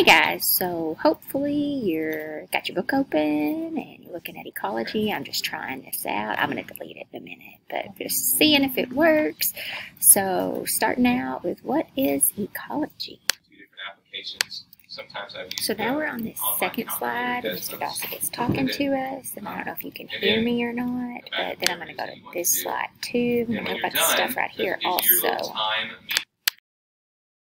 Hey guys, so hopefully you're got your book open and you're looking at ecology. I'm just trying this out. I'm gonna delete it in a minute, but just seeing if it works. So starting out with what is ecology? Two different applications. Sometimes I've used So now we're on this second slide. Mr. Gossett is talking to us, and I don't know if you can hear me or not, but then I'm gonna go to this slide too. I'm gonna when talk bunch of about stuff right here also. time